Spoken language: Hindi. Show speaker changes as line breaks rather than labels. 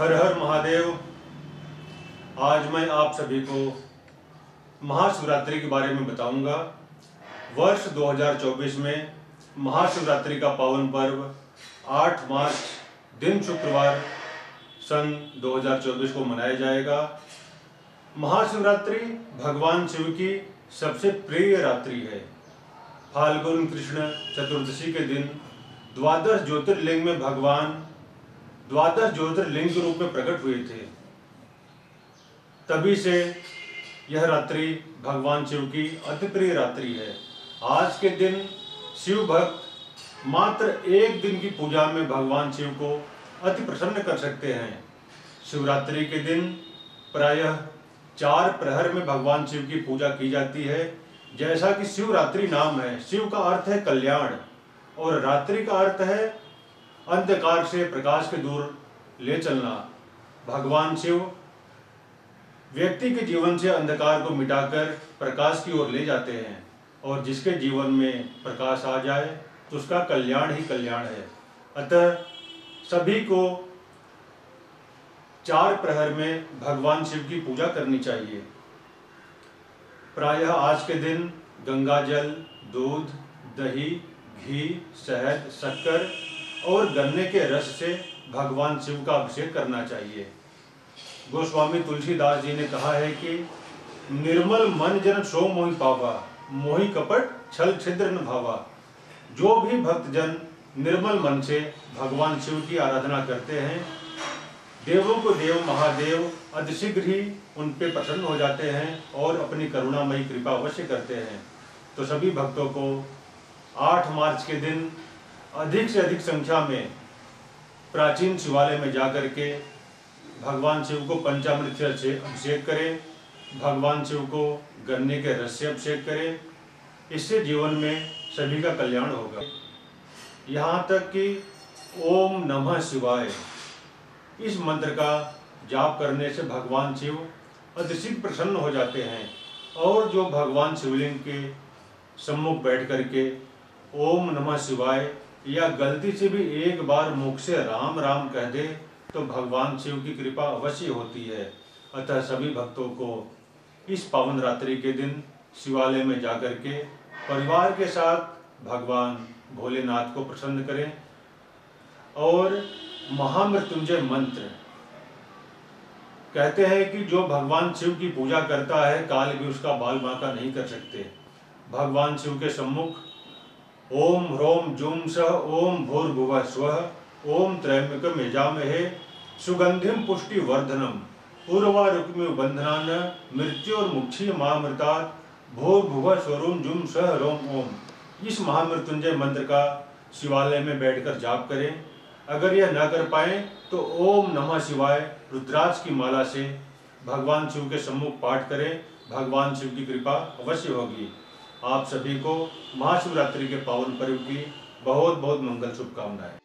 हर हर महादेव। आज मैं आप सभी को महाशिवरात्रि के बारे में बताऊँगा। वर्ष 2024 में महाशिवरात्रि का पावन पर्व 8 मार्च, दिन शुक्रवार, सन 2024 को मनाया जाएगा। महाशिवरात्रि भगवान शिव की सबसे प्रिय रात्रि है। फाल्गुन कृष्ण चतुर्दशी के दिन द्वादश ज्योतिर्लिंग में भगवान द्वादश ज्योतिर्लिंग रूप में प्रकट हुए थे। तभी से यह रात्रि भगवान शिव की अति प्रिय रात्रि है। आज के दिन शिव भक्त मात्र एक दिन की पूजा में भगवान शिव को अति प्रसन्न कर सकते हैं। शिवरात्रि के दिन प्रायः चार प्रहर में भगवान शिव की पूजा की जाती है। जैसा कि शिवरात्रि नाम है, शिव का अर्थ है कल्याण। और रात्रि का अर्थ है अंधकार से प्रकाश के दूर ले चलना। भगवान शिव, व्यक्ति के जीवन से अंधकार को मिटाकर प्रकाश की ओर ले जाते हैं और जिसके जीवन में प्रकाश आ जाए तो उसका कल्याण ही कल्याण है। अतः सभी को चार प्रहर में भगवान शिव की पूजा करनी चाहिए। प्रायः आज के दिन गंगा जल, दूध, दही, घी, शहद, शक्कर और गन्ने के रस से भगवान शिव का अभिषेक करना चाहिए। गोस्वामी तुलसीदास जी ने कहा है कि निर्मल मन जन सो मोहि पावा, मोहि कपट छल छिद्र न भावा। जो भी भक्तजन निर्मल मन से भगवान शिव की आराधना करते हैं, देवों को देव, महादेव अतिशीघ्र ही उन पे प्रसन्न हो जाते हैं और अपनी करुणामयी कृपा अवश्य करते हैं। तो सभी भक्तों को 8 मार्च के दिन अधिक से अधिक संख्या में प्राचीन शिवालय में जाकर के भगवान शिव को पंचामृत से अभिषेक करें, भगवान शिव को गन्ने के रस से अभिषेक करें, इससे जीवन में सभी का कल्याण होगा। यहाँ तक कि ओम नमः शिवाय, इस मंत्र का जाप करने से भगवान शिव अतिशीघ्र प्रसन्न हो जाते हैं और जो भगवान शिवलिंग के सम्मुख बैठ करके ओम नमः शिवाय या गलती से भी एक बार मुख से राम राम कह दे तो भगवान शिव की कृपा अवश्य होती है। अतः सभी भक्तों को इस पावन रात्रि के दिन शिवालय में जाकर के परिवार के साथ भगवान भोलेनाथ को प्रसन्न करें और महामृत्युंजय मंत्र कहते हैं कि जो भगवान शिव की पूजा करता है, काल भी उसका बाल बांका नहीं कर सकते। भगवान शिव के सम्मुख ओम ह्रोम जुम सह, ओम भूर्भुव स्व ओम त्रैम्बक मेजामहे सुगंधिम पुष्टि वर्धनम उर्वा रुक्मि बंधनान मृत्यु और मुक्षी महामृता भूर्भुव स्वरूम जुम सह रोम ओम। इस महामृत्युंजय मंत्र का शिवालय में बैठकर जाप करें। अगर यह न कर पाए तो ओम नमः शिवाय रुद्राज की माला से भगवान शिव के सम्मुख पाठ करें। भगवान शिव की कृपा अवश्य होगी। आप सभी को महाशिवरात्रि के पावन पर्व की बहुत बहुत मंगल शुभकामनाएँ।